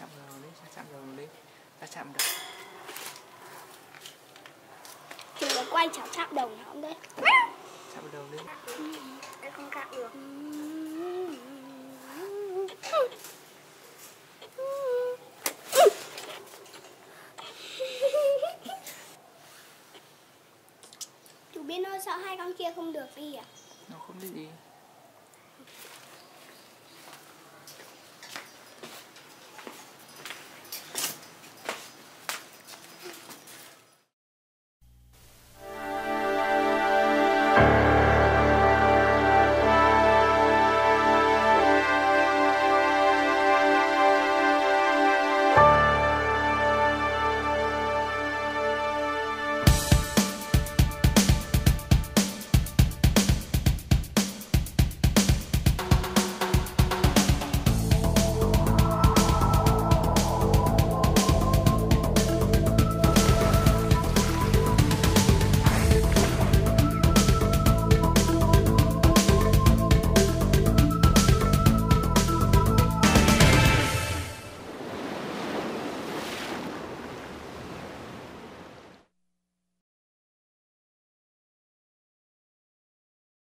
chạm đầu đi cha chạm đầu đi cha chạm đầu Chúng có quay cháu chạm đầu nó không đấy? Chạm đầu đi. Em không cạo được. Chú biết nó sợ hai con kia không được đi à? Nó không biết gì